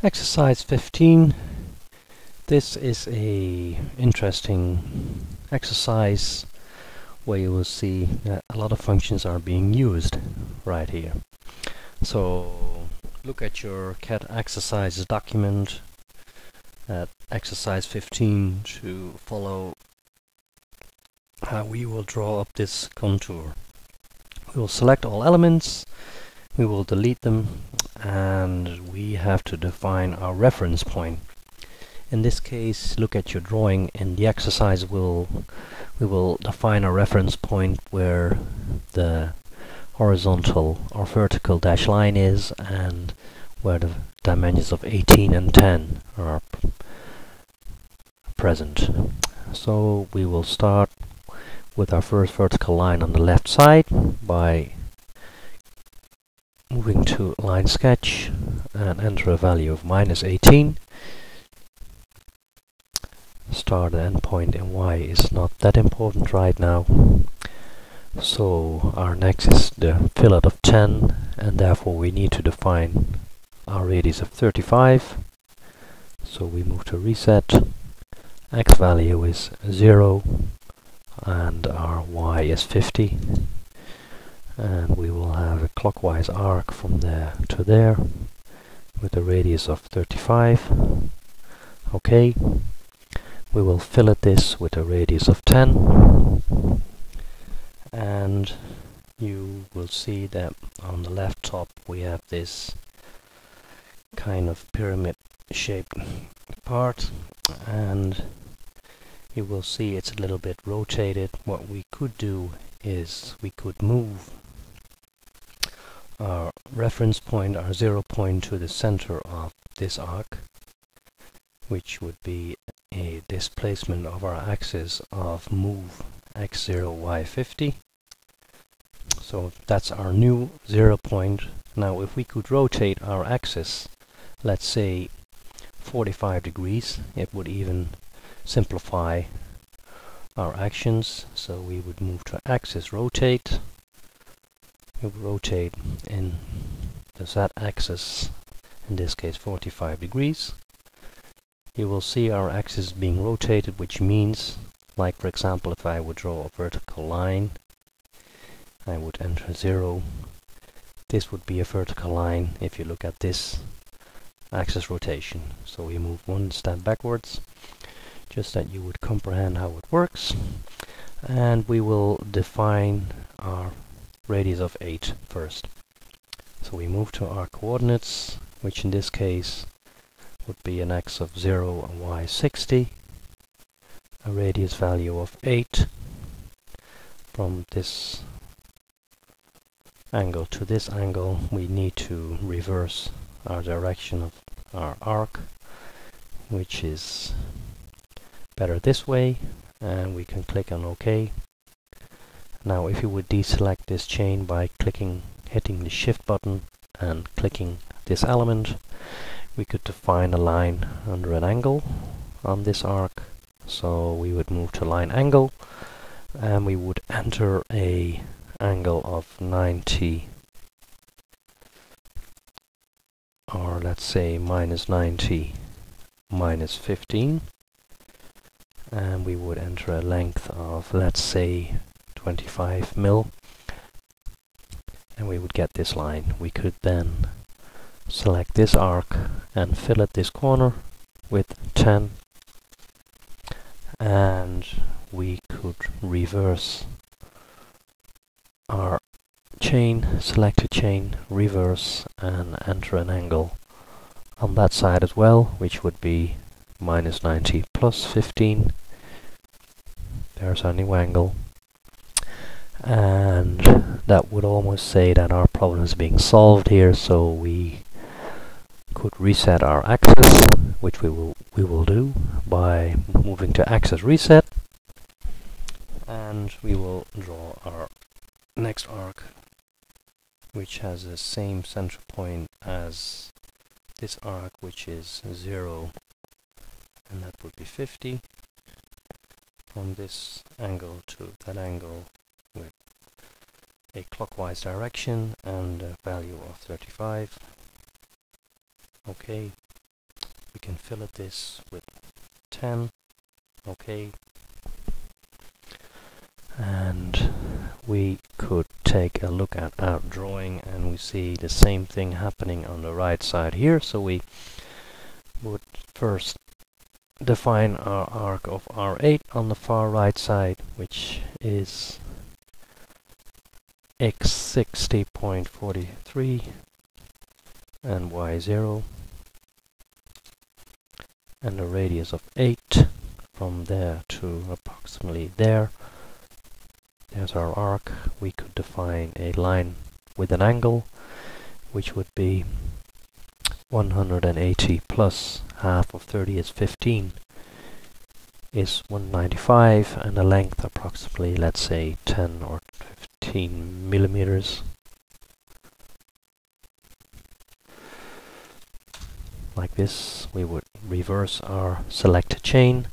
Exercise 15. This is a interesting exercise where you will see that a lot of functions are being used right here. So look at your CAD exercises document at exercise 15 to follow how we will draw up this contour. We will select all elements, we will delete them and we have to define our reference point. In this case, look at your drawing. In the exercise, we'll we will define a reference point where the horizontal or vertical dash line is and where the dimensions of 18 and 10 are present. So we will start with our first vertical line on the left side by moving to line sketch and enter a value of minus 18 start and end point in y is not that important right now. So our next is the fillet of 10 and therefore we need to define our radius of 35 so we move to reset. X value is 0 and our y is 50 and we will have a clockwise arc from there to there with a radius of 35 okay we will fillet this with a radius of 10 and you will see that on the left top we have this kind of pyramid shaped part. And you will see it's a little bit rotated. What we could do is we could move our reference point, our zero point to the center of this arc, which would be a displacement of our axis of move x0, y50. So that's our new zero point. Now if we could rotate our axis, let's say 45 degrees, it would even simplify our actions. So we would move to axis rotate, you rotate in the z-axis, in this case 45 degrees, you will see our axis being rotated, which means, like for example, if I would draw a vertical line, I would enter 0. This would be a vertical line if you look at this axis rotation. So we move one step backwards, just that you would comprehend how it works. And we will define our radius of 8 first. So we move to our coordinates, which in this case would be an x of 0 and y 60, a radius value of 8 from this angle to this angle we need to reverse our direction of our arc which is better this way and we can click on OK now if you would deselect this chain by clicking, hitting the shift button and clicking this element, we could define a line under an angle on this arc. So we would move to line angle and we would enter a angle of 90 or let's say minus 90 minus 15 and we would enter a length of let's say 25 mil. And we would get this line. We could then select this arc and fill fillet this corner with 10 and we could reverse our chain, select a chain, reverse and enter an angle on that side as well which would be minus 90 plus 15 there's our new angle and that would almost say that our problem is being solved here so we could reset our axis which we will we will do by moving to axis reset. And we will draw our next arc which has the same center point as this arc which is 0 and that would be 50 from this angle to that angle a clockwise direction and a value of 35. Okay, we can fillet this with 10 okay. And we could take a look at our drawing and we see the same thing happening on the right side here. So we would first define our arc of R8 on the far right side which is x60.43 and y0 and a radius of 8 from there to approximately there. There's our arc. We could define a line with an angle which would be 180 plus half of 30 is 15 is 195 and a length approximately let's say 10 or 15 millimeters. Like this we would reverse our selected chain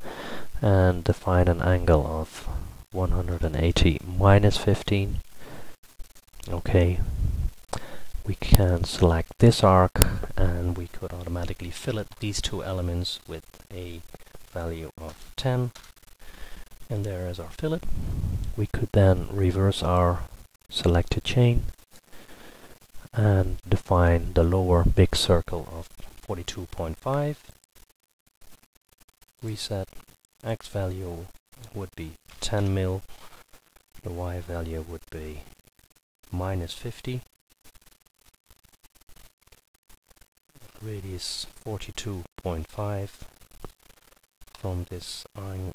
and define an angle of 180 minus 15 okay we can select this arc and we could automatically fillet these two elements with a value of 10 and there is our fillet we could then reverse our selected chain and define the lower big circle of 42.5 reset. X value would be 10 mil. The y value would be minus 50 radius 42.5 from this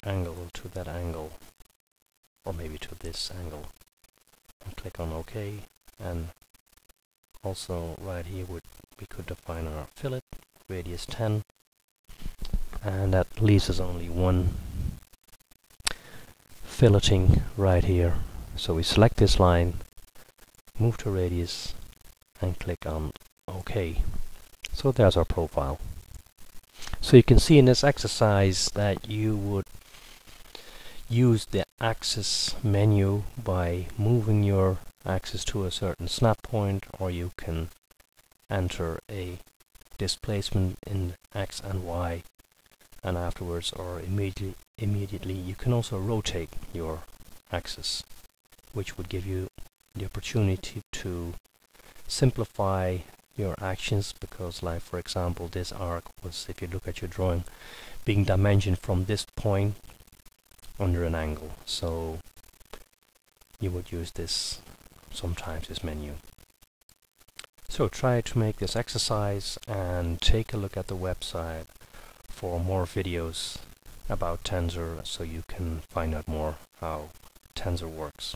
angle to that angle or maybe to this angle. And click on OK and also right here would we could define our fillet radius 10 and that leaves us only one filleting right here. So we select this line move to radius and click on OK. So there's our profile. So you can see in this exercise that you would use the axis menu by moving your axis to a certain snap point or you can enter a displacement in x and y and afterwards or immediately immediately. You can also rotate your axis which would give you the opportunity to simplify your actions because like for example this arc was if you look at your drawing being dimensioned from this point under an angle so you would use this sometimes this menu so try to make this exercise and take a look at the website for more videos about Tensor so you can find out more how Tensor works.